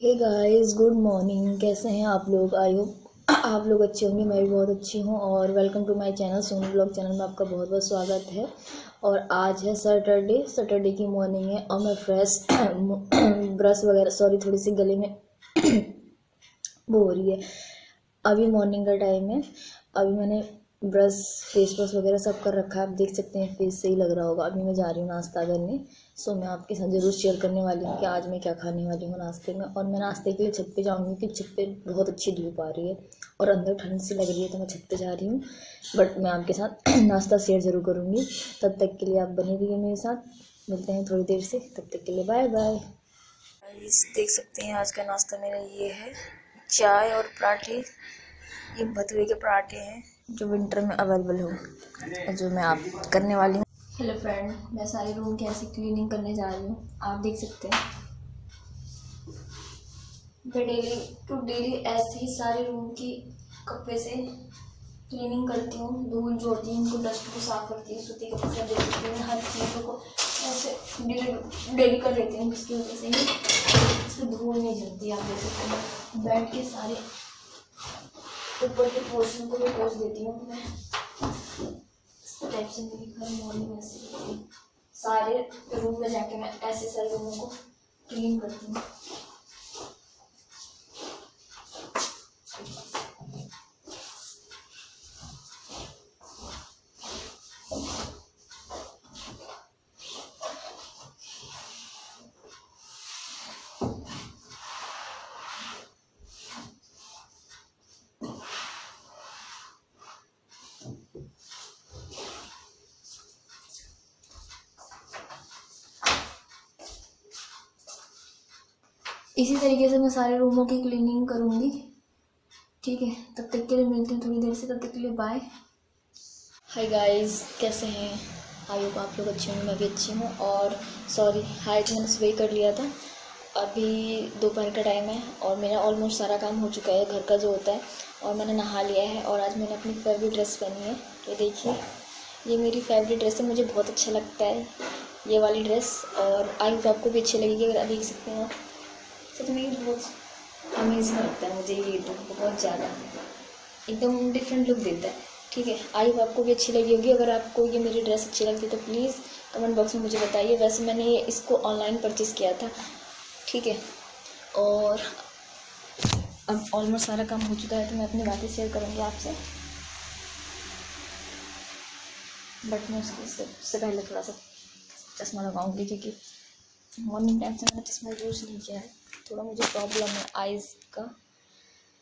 Hey guys good morning कैसे हैं आप लोग? आई होप आप लोग अच्छे होंगे, मैं भी बहुत अच्छी हूँ और welcome to my channel Sonu blog channel में आपका बहुत बहुत स्वागत है। और आज है सैटरडे सैटरडे की मॉर्निंग है और मैं फ्रेश ब्रश वगैरह सॉरी थोड़ी सी गले में वो हो रही है। अभी मॉर्निंग का टाइम है। अभी मैंने ब्रश फेस वॉश वगैरह सब कर रखा है। आप देख सकते हैं फेस सही लग रहा होगा। अभी मैं जा रही हूँ नाश्ता करने। सो मैं आपके साथ ज़रूर शेयर करने वाली हूँ कि आज मैं क्या खाने वाली हूँ नाश्ते में। और मैं नाश्ते के लिए छत पे जाऊँगी क्योंकि छत पे बहुत अच्छी धूप आ रही है और अंदर ठंड सी लग रही है तो मैं छत पे जा रही हूँ। बट मैं आपके साथ नाश्ता शेयर ज़रूर करूँगी। तब तक के लिए आप बने रहिए मेरे साथ। मिलते हैं थोड़ी देर से। तब तक के लिए बाय बाय देख सकते हैं आज का नाश्ता मेरा ये है। चाय और पराठे। ये भतुए के पराठे हैं। जो विंटर में अवेलेबल हो, जो मैं आप करने वाली हूँ। हेलो फ्रेंड मैं सारे रूम की ऐसी क्लीनिंग करने जा रही हूँ। आप देख सकते हैं। मैं डेली टू डेली ऐसे ही सारे रूम की कपड़े से क्लीनिंग करती हूँ। धूल जोड़ती हूँ, उनको डस्ट को साफ़ करती हूँ, सूती कपड़े से देख सकती हूँ। हर चीज़ों को ऐसे डेली डेली कर लेती हूँ, जिसकी वजह से ही धूल नहीं जलती, आप देख सकते हैं। बेड के सारे ऊपर के पोर्शन को भी पोच देती हूँ मैं। टाइप से मेरी घर मॉर्निंग ऐसे सारे रूम में जाके मैं ऐसे सारे रूमों को क्लीन करती हूँ। इसी तरीके से मैं सारे रूमों की क्लीनिंग करूँगी। ठीक है, तब तक के लिए मिलते हैं थोड़ी देर से, तब तक के लिए बाय हाय गाइस कैसे हैं? आई होप आप लोग अच्छे होंगे, मैं भी अच्छी हूँ और सॉरी हाय तो मैंने सुबह कर लिया था। अभी दोपहर का टाइम है और मेरा ऑलमोस्ट सारा काम हो चुका है, घर का जो होता है, और मैंने नहा लिया है और आज मैंने अपनी फेवरेट ड्रेस पहनी है। ये देखिए, ये मेरी फेवरेट ड्रेस है, मुझे बहुत अच्छा लगता है, ये वाली ड्रेस और आई होप आपको भी अच्छी लगेगी, अगर आप देख सकते हैं। आप सच में बहुत अमेजिंग लगता है, मुझे ये लुक बहुत ज़्यादा एकदम डिफरेंट लुक देता है। ठीक है, आई होप आपको भी अच्छी लगी होगी। अगर आपको ये मेरी ड्रेस अच्छी लगती है तो प्लीज़ कमेंट बॉक्स में मुझे बताइए। वैसे मैंने इसको ऑनलाइन परचेज़ किया था। ठीक है, और अब ऑलमोस्ट सारा काम हो चुका है तो मैं अपनी बातें शेयर करूँगी आपसे। बट मैं उसके सबसे पहले थोड़ा सा चश्मा लगाऊँगी, क्योंकि मॉर्निंग टाइम से मैंने चश्मा यूज़ नहीं किया है। थोड़ा मुझे प्रॉब्लम है आइज़ का।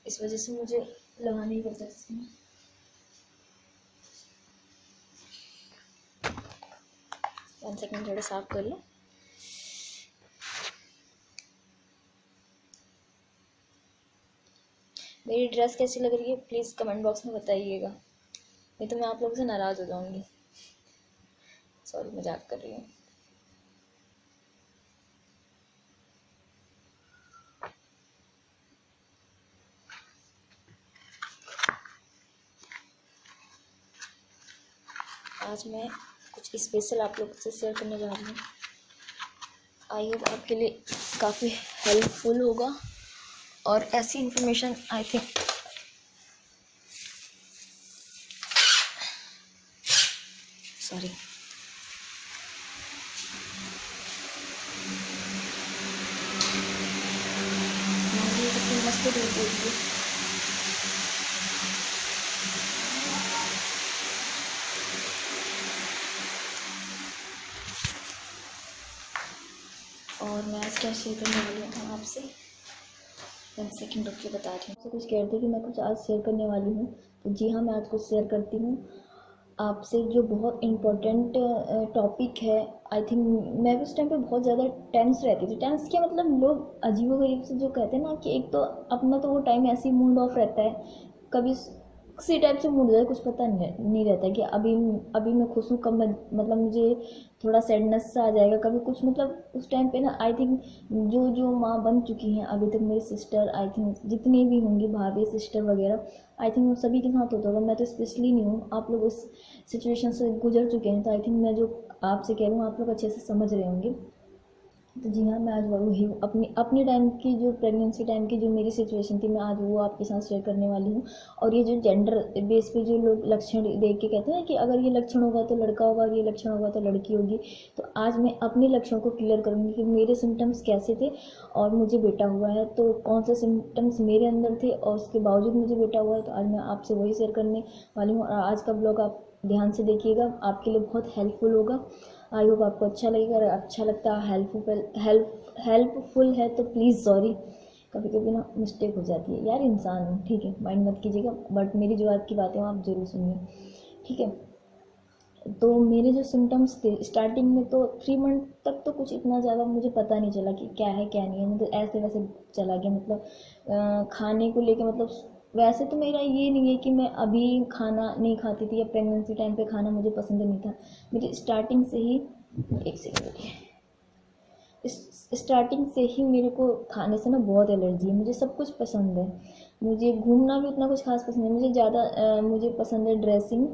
इस वजह से मुझे लगाना ही पड़ता है वन सेकेंड थोड़ा साफ़ कर लो। मेरी ड्रेस कैसी लग रही है? प्लीज़ कमेंट बॉक्स में बताइएगा। नहीं तो मैं आप लोगों से नाराज़ हो जाऊँगी। सॉरी मज़ाक कर रही हूँ। आज मैं कुछ स्पेशल आप लोग से शेयर करने जा रही हूँ। आई होप आपके लिए काफ़ी हेल्पफुल होगा। और ऐसी इन्फॉर्मेशन आई थिंक सॉरी मस्त और मैं आज क्या शेयर करने वाली हूँ आपसे? वन सेकेंड रुक के बता रही हूँ। कुछ कह रही थी कि मैं कुछ आज शेयर करने वाली हूँ। तो जी हाँ मैं आज कुछ शेयर करती हूँ। आपसे जो बहुत इम्पोर्टेंट टॉपिक है आई थिंक मैं भी उस टाइम पे बहुत ज़्यादा टेंस रहती थी। टेंस क्या मतलब लोग अजीब गरीब से जो कहते हैं ना कि एक तो अपना तो वो टाइम ऐसे ही मूड ऑफ़ रहता है। कभी किसी टाइप से मूड कुछ पता नहीं नहीं रहता कि अभी अभी मैं खुश हूँ, कब मैं मतलब मुझे थोड़ा सैडनेस सा आ जाएगा, कभी कुछ मतलब उस टाइम पे ना आई थिंक जो जो माँ बन चुकी हैं अभी तक मेरी सिस्टर आई थिंक जितनी भी होंगी भाभी सिस्टर वगैरह आई थिंक वो सभी के साथ होता होगा, मैं तो स्पेशली नहीं हूँ, आप लोग उस सिचुएशन से गुजर चुके हैं तो आई थिंक मैं जो आपसे कह रही हूँ, आप लोग अच्छे से समझ रहे होंगे। तो जी हाँ मैं आज वही हूँ। अपनी, अपने टाइम की जो प्रेगनेंसी टाइम की जो मेरी सिचुएशन थी, मैं आज वो आपके साथ शेयर करने वाली हूँ। और ये जो जेंडर बेस पे जो लोग लक्षण देख के कहते हैं कि अगर ये लक्षण होगा तो लड़का होगा ये लक्षण होगा तो लड़की होगी। तो आज मैं अपने लक्षणों को क्लियर करूँगी कि मेरे सिम्टम्स कैसे थे और मुझे बेटा हुआ है। तो कौन से सिम्टम्स मेरे अंदर थे और उसके बावजूद मुझे बेटा हुआ है तो आज मैं आपसे वही शेयर करने वाली हूँ। और आज का ब्लॉग आप ध्यान से देखिएगा। आपके लिए बहुत हेल्पफुल होगा। आई होप आपको अच्छा लगेगा अगर अच्छा लगता है हेल्पफुल हेल्प हेल्पफुल है तो प्लीज़ सॉरी कभी कभी ना मिस्टेक हो जाती है। यार इंसान ठीक है माइंड मत कीजिएगा बट मेरी जो आपकी बातें आप ज़रूर सुनिए, ठीक है? तो मेरे जो सिम्टम्स थे स्टार्टिंग में तो थ्री मंथ तक तो कुछ इतना ज़्यादा मुझे पता नहीं चला कि क्या है, क्या नहीं है मतलब ऐसे वैसे चला गया मतलब खाने को लेके मतलब वैसे तो मेरा ये नहीं है कि मैं अभी खाना नहीं खाती थी या प्रेगनेंसी टाइम पे खाना मुझे पसंद नहीं था। मेरी स्टार्टिंग से ही एक सेकेंड स्टार्टिंग से ही मेरे को खाने से ना बहुत एलर्जी है। मुझे सब कुछ पसंद है। मुझे घूमना भी उतना कुछ खास पसंद है। मुझे ज़्यादा मुझे पसंद है ड्रेसिंग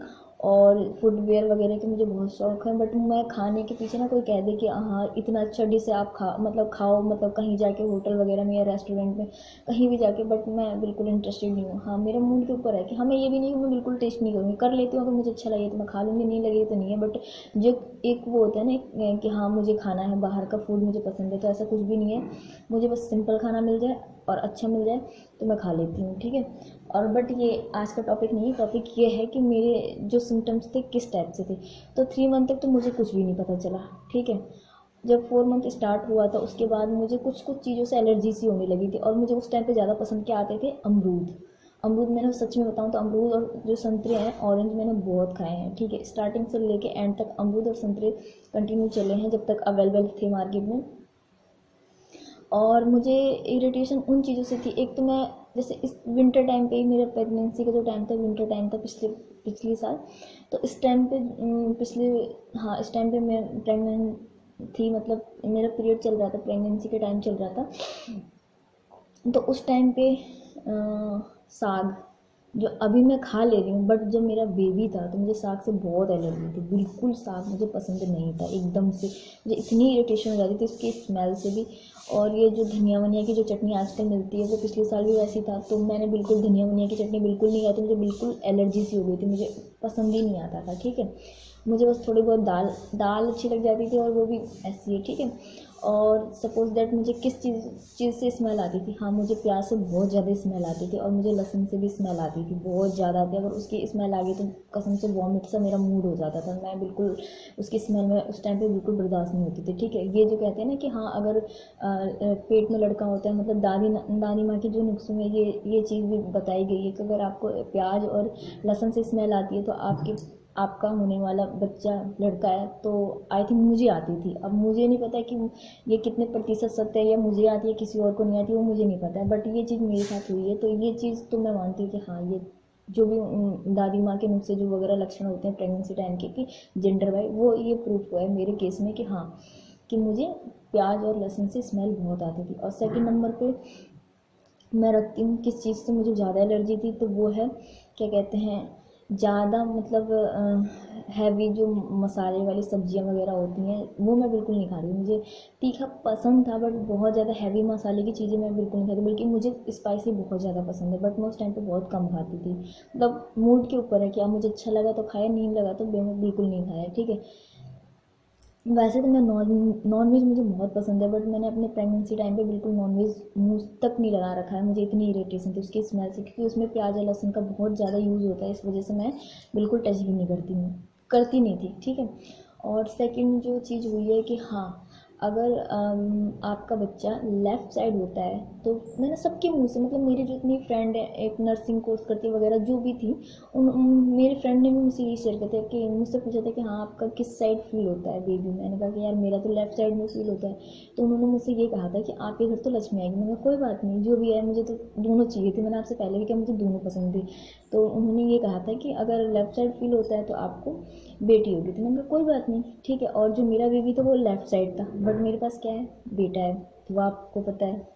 और फुटवेयर वगैरह के मुझे बहुत शौक़ है बट मैं खाने के पीछे ना कोई कह दे कि हाँ इतना अच्छा डिश है, आप खा मतलब खाओ मतलब कहीं जाके होटल वगैरह में या रेस्टोरेंट में, कहीं भी जाके बट मैं बिल्कुल इंटरेस्टेड नहीं हूँ। हाँ मेरा मूड के ऊपर है कि हमें ये भी नहीं मैं बिल्कुल टेस्ट नहीं करूँगी। कर लेती हूँ, अगर मुझे अच्छा लगे तो मैं खा लूँगी, नहीं लगे तो नहीं है। बट जो एक वो होता है ना कि हाँ मुझे खाना है, बाहर का फ़ूड मुझे पसंद है तो ऐसा कुछ भी नहीं है। मुझे बस सिंपल खाना मिल जाए और अच्छा मिल जाए तो मैं खा लेती हूँ, ठीक है? और बट ये आज का टॉपिक नहीं टॉपिक ये है कि मेरे जो सिम्टम्स थे किस टाइप से थे। तो थ्री मंथ तक तो मुझे कुछ भी नहीं पता चला, ठीक है? जब फोर मंथ स्टार्ट हुआ था, उसके बाद मुझे कुछ कुछ चीज़ों से एलर्जी सी होने लगी थी और मुझे उस टाइम पे ज़्यादा पसंद क्या आते थे? अमरूद। अमरूद मैंने सच में बताऊँ तो अमरूद और जो संतरे हैं ऑरेंज मैंने बहुत खाए हैं, ठीक है? स्टार्टिंग से लेके एंड तक अमरूद और संतरे कंटिन्यू चले हैं जब तक अवेलेबल थे मार्केट में। और मुझे इरिटेशन उन चीज़ों से थी। एक तो मैं जैसे इस विंटर टाइम पे ही मेरा प्रेगनेंसी का जो टाइम था विंटर टाइम था पिछले पिछले साल तो इस टाइम पे पिछले हाँ इस टाइम पे मैं प्रेगनेंट थी मतलब मेरा पीरियड चल रहा था प्रेगनेंसी का टाइम चल रहा था। तो उस टाइम पे आ, साग जो अभी मैं खा ले रही हूँ बट जब मेरा बेबी था तो मुझे साग से बहुत एलर्जी थी। बिल्कुल साग मुझे पसंद नहीं था, एकदम से। मुझे इतनी इरिटेशन हो जाती थी उसकी स्मेल से भी। और ये जो धनिया वनिया की जो चटनी आजकल मिलती है, वो पिछले साल भी वैसी था तो मैंने बिल्कुल धनिया वनिया की चटनी बिल्कुल नहीं खाई थी। मुझे बिल्कुल एलर्जी सी हो गई थी, मुझे पसंद ही नहीं आता था, ठीक है? मुझे बस थोड़ी बहुत दाल दाल अच्छी लग जाती थी और वो भी ऐसी है, ठीक है? और सपोज़ दैट मुझे किस चीज़ चीज़ से स्मेल आती थी? हाँ मुझे प्याज से बहुत ज़्यादा स्मेल आती थी और मुझे लहसुन से भी स्मेल आती थी, बहुत ज़्यादा आती अगर उसकी स्मेल आ गई तो कसम से वॉमिट सा मेरा मूड हो जाता था। मैं बिल्कुल उसकी स्मेल में उस टाइम पे बिल्कुल बर्दाश्त नहीं होती थी, ठीक है? ये जो कहते हैं ना कि हाँ अगर पेट में लड़का होता है मतलब दादी दादी माँ की जो नुस्खों में ये ये चीज़ भी बताई गई है कि अगर आपको प्याज और लहसुन से स्मेल आती है तो आपके आपका होने वाला बच्चा, लड़का है तो आई थिंक मुझे आती थी। अब मुझे नहीं पता कि ये कितने प्रतिशत सत्य है या मुझे आती है, किसी और को नहीं आती, वो मुझे नहीं पता। है बट ये चीज़ मेरे साथ हुई है तो ये चीज़ तो मैं मानती हूँ कि हाँ ये जो भी दादी माँ के मुझसे जो वगैरह लक्षण होते हैं प्रेगनेंसी टाइम के, कि जेंडर वाइज वो ये प्रूफ हुआ है मेरे केस में कि हाँ कि मुझे प्याज और लहसुन से स्मेल बहुत आती थी। और सेकंड नंबर पे मैं रखती हूँ, किस चीज़ से मुझे ज़्यादा एलर्जी थी तो वो है, क्या कहते हैं ज़्यादा मतलब हैवी जो मसाले वाली सब्ज़ियाँ वगैरह होती हैं, वो मैं बिल्कुल नहीं खा रही मुझे तीखा पसंद था बट बहुत ज़्यादा हैवी मसाले की चीज़ें मैं बिल्कुल नहीं खाती, बल्कि मुझे स्पाइसी बहुत ज़्यादा पसंद है बट मैं उस टाइम पे बहुत कम खाती थी। मतलब मूड के ऊपर है कि अब मुझे अच्छा लगा तो खाया नहीं लगा तो बिल्कुल नहीं खाया, ठीक है? वैसे तो मैं नॉन नॉन मुझे बहुत पसंद है बट मैंने अपने प्रेगनेंसी टाइम पे बिल्कुल नॉन वेज मुँह तक नहीं लगा रखा है, मुझे इतनी इरीटेशन थी उसकी स्मेल से, क्योंकि उसमें प्याज और लहसुन का बहुत ज़्यादा यूज़ होता है, इस वजह से मैं बिल्कुल टच भी नहीं करती हूँ, करती नहीं थी, ठीक है? और सेकंड जो चीज़ हुई है कि हाँ अगर आपका बच्चा लेफ़्ट साइड होता है तो मैंने सबके मुँह से मतलब मेरी जो इतनी फ्रेंड है, एक नर्सिंग कोर्स करती वगैरह, जो भी थी, उन मेरे फ्रेंड ने भी मुझसे ये शेयर करते कि मुझसे पूछा था कि हाँ आपका किस साइड फील होता है बेबी मैंने कहा कि यार, मेरा तो लेफ़्ट साइड में फील होता है। तो उन्होंने मुझसे ये कहा था कि आपके घर तो लक्ष्मी आएगी। मैंने कोई बात नहीं, जो भी है, मुझे तो दोनों चाहिए थी। मैंने आपसे पहले भी कहा, मुझे दोनों पसंद थी। तो उन्होंने ये कहा था कि अगर लेफ़्ट साइड फील होता है तो आपको बेटी होगी। तो मैंने कहा, कोई बात नहीं, ठीक है। और जो मेरा बेबी था, वो लेफ़्ट साइड था। बट मेरे पास क्या है? बेटा है तो वो आपको पता है।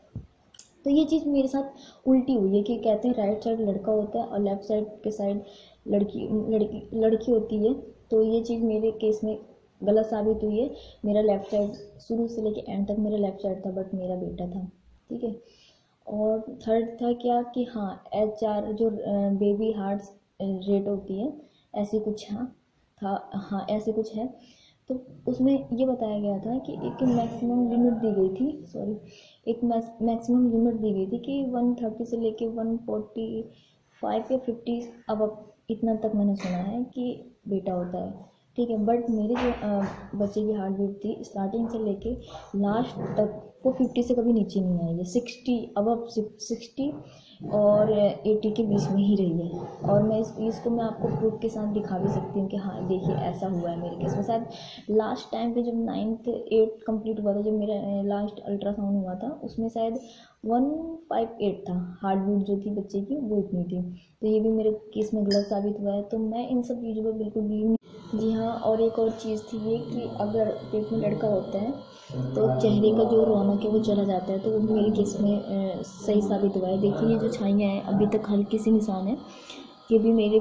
तो ये चीज़ मेरे साथ उल्टी हुई है कि कहते हैं राइट साइड लड़का होता है और लेफ़्ट साइड के साइड लड़की लड़की लड़की होती है। तो ये चीज़ मेरे केस में गलत साबित हुई है। मेरा लेफ़्ट साइड शुरू से लेके एंड तक मेरा लेफ़्ट साइड था बट मेरा बेटा था। ठीक है? और थर्ड था क्या कि हाँ एच आर जो बेबी हार्ट रेट होती है, ऐसी कुछ हाँ था हाँ ऐसे कुछ है। तो उसमें ये बताया गया था कि एक मैक्सिमम लिमिट दी गई थी सॉरी एक मैक्सिमम लिमिट दी गई थी कि वन थर्टी से लेके वन फोर्टी फाइव या फिफ्टी अब अब इतना तक मैंने सुना है कि बेटा होता है। ठीक है बट मेरे जो बच्चे की हार्ट बीट थी स्टार्टिंग से लेके लास्ट तक वो फिफ्टी से कभी नीचे नहीं आई है। सिक्सटी अब सिक्सटी और एटी के बीच में ही रही है। और मैं इस, इसको मैं आपको प्रूफ के साथ दिखा भी सकती हूँ कि हाँ देखिए, ऐसा हुआ है मेरे केस में। शायद लास्ट टाइम पे जब नाइन्थ एट कंप्लीट हुआ था, जब मेरा लास्ट अल्ट्रासाउंड हुआ था, उसमें शायद वन फाइव एट था। हार्ट बीट जो थी बच्चे की, वो इतनी थी। तो ये भी मेरे केस में गलत साबित हुआ है। तो मैं इन सब चीज़ों पर बिल्कुल भी जी हाँ और एक और चीज़ थी ये कि अगर पेट में लड़का होता है तो चेहरे का जो रौनक है वो चला जाता है तो वो मेरे केस में सही साबित हुआ है। देखिए, ये जो छाइयाँ हैं, अभी तक हल्की सी निशान है, ये भी मेरे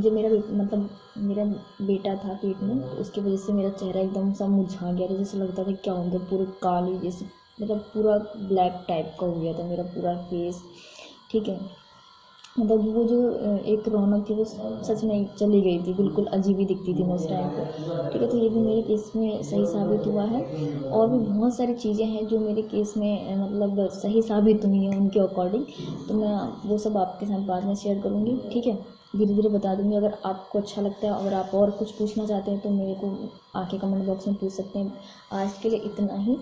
जो मेरा मतलब मेरा बेटा था पेट में तो उसकी वजह से मेरा चेहरा एकदम सा मुरझा गया था, जैसे लगता था क्या होंगे पूरे काली जैसे मतलब पूरा ब्लैक टाइप का हो गया था, मेरा पूरा फेस, ठीक है? मतलब वो जो एक रौनक थी वो सच में चली गई थी, बिल्कुल अजीब ही दिखती थी मैं उस टाइम पर ठीक है तो ये भी मेरे केस में सही साबित हुआ है। और भी बहुत सारी चीज़ें हैं जो मेरे केस में मतलब सही साबित हुई हैं उनके अकॉर्डिंग तो मैं वो सब आपके साथ बाद में शेयर करूँगी, ठीक है? धीरे धीरे बता दूँगी, अगर आपको अच्छा लगता है, अगर आप और कुछ पूछना चाहते हैं तो मेरे को आके कमेंट बॉक्स में पूछ सकते हैं। आज के लिए इतना ही।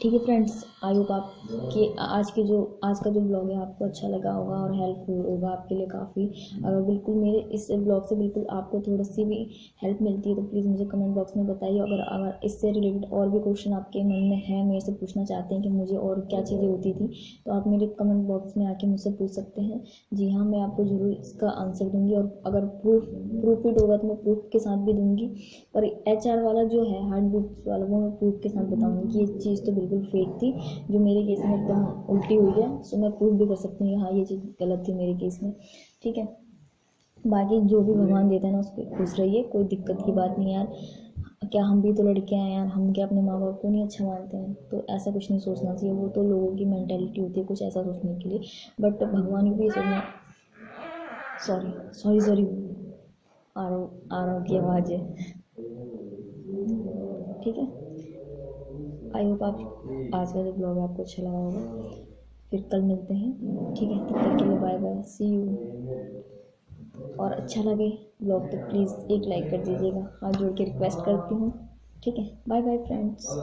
ठीक है फ्रेंड्स आई होप आप कि, आज के जो, आज का जो ब्लॉग है, आपको अच्छा लगा होगा और हेल्पफुल होगा आपके लिए काफ़ी। अगर बिल्कुल मेरे इस ब्लॉग से बिल्कुल आपको थोड़ी सी भी हेल्प मिलती है तो प्लीज़ मुझे कमेंट बॉक्स में बताइए। अगर अगर इससे रिलेटेड और भी क्वेश्चन आपके मन में है, मेरे से पूछना चाहते हैं कि मुझे और क्या चीज़ें होती थी तो आप मेरे कमेंट बॉक्स में आके मुझसे पूछ सकते हैं। जी हाँ मैं आपको ज़रूर इसका आंसर दूँगी और अगर प्रूफ प्रूफ इट होगा तो मैं प्रूफ के साथ भी दूँगी। पर एच वाला जो है हार्ट बीट वाला, वो मैं प्रूफ के साथ बताऊँगी कि ये चीज़ तो बिल्कुल फेक थी, जो मेरे केस में एकदम उल्टी हुई है। सो मैं प्रूव भी कर सकती हूँ हाँ ये चीज़ गलत थी मेरे केस में। ठीक है? बाकी जो भी भगवान देता है ना, उस पर खुश रहिए, कोई दिक्कत की बात नहीं यार। क्या हम भी तो लड़के हैं यार, हम क्या अपने माँ बाप को नहीं अच्छा मानते हैं? तो ऐसा कुछ नहीं सोचना चाहिए, वो तो लोगों की मैंटेलिटी होती है कुछ ऐसा सोचने के लिए। बट भगवान को भी सोचना सॉरी सॉरी सॉरी आ रहा आ रहा की आवाज़ है। ठीक है? आई होप आप आज का जो ब्लॉग आपको अच्छा लगा होगा। फिर कल मिलते हैं। ठीक है, तब तक के लिए बाय बाय सी यू और अच्छा लगे ब्लॉग तो प्लीज़ एक लाइक कर दीजिएगा। हाथ जोड़ के रिक्वेस्ट करती हूँ। ठीक है बाय बाय फ्रेंड्स